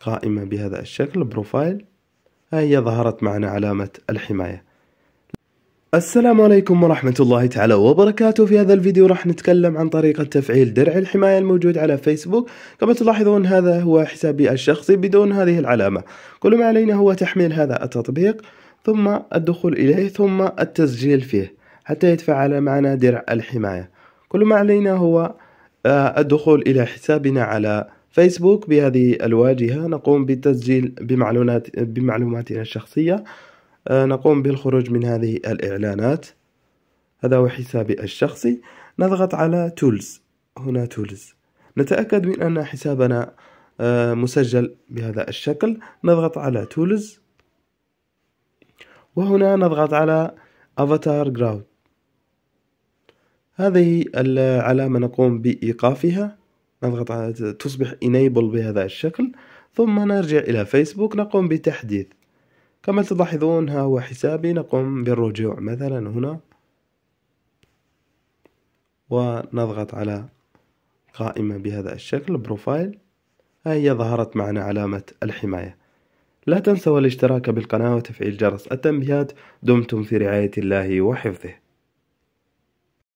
قائمة بهذا الشكل بروفايل. هي ظهرت معنا علامة الحماية. السلام عليكم ورحمة الله تعالى وبركاته. في هذا الفيديو راح نتكلم عن طريقة تفعيل درع الحماية الموجود على فيسبوك. كما تلاحظون هذا هو حسابي الشخصي بدون هذه العلامة. كل ما علينا هو تحميل هذا التطبيق ثم الدخول إليه ثم التسجيل فيه حتى يتفعل معنا درع الحماية. كل ما علينا هو آه، الدخول إلى حسابنا على فيسبوك بهذه الواجهة. نقوم بالتسجيل بمعلومات بمعلوماتنا الشخصية. آه، نقوم بالخروج من هذه الإعلانات. هذا هو حسابي الشخصي. نضغط على Tools. هنا Tools. نتأكد من أن حسابنا آه، مسجل بهذا الشكل. نضغط على Tools. وهنا نضغط على Avatar Guard هذه العلامة نقوم بإيقافها. نضغط على تصبح enable بهذا الشكل ثم نرجع إلى فيسبوك نقوم بتحديث. كما تلاحظون ها هو حسابي نقوم بالرجوع مثلا هنا. ونضغط على قائمة بهذا الشكل بروفايل هي ظهرت معنا علامة الحماية. لا تنسوا الاشتراك بالقناة وتفعيل جرس التنبيهات دمتم في رعاية الله وحفظه.